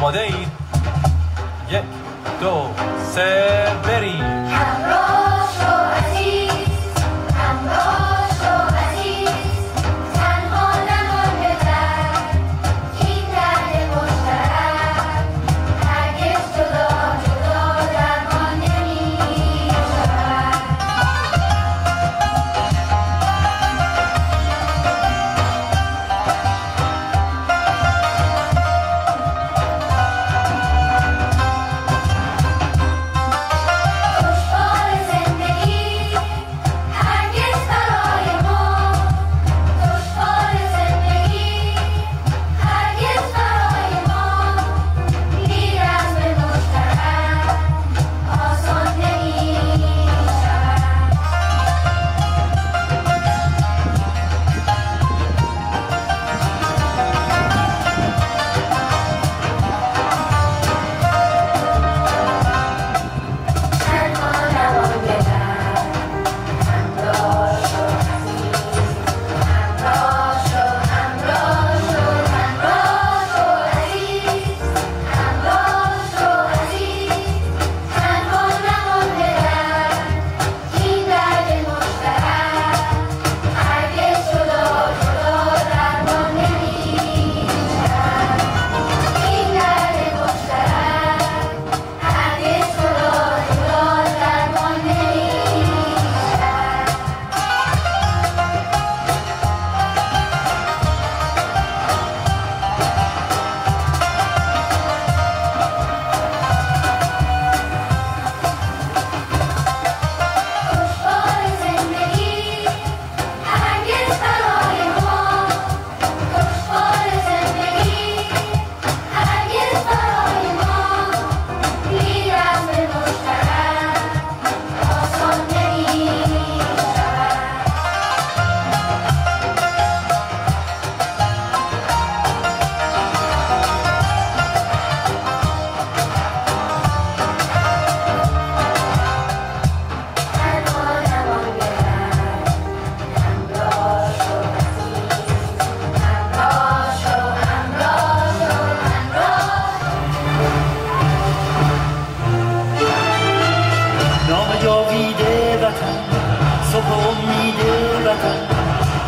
آماده اید یک دو سه بریم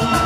home.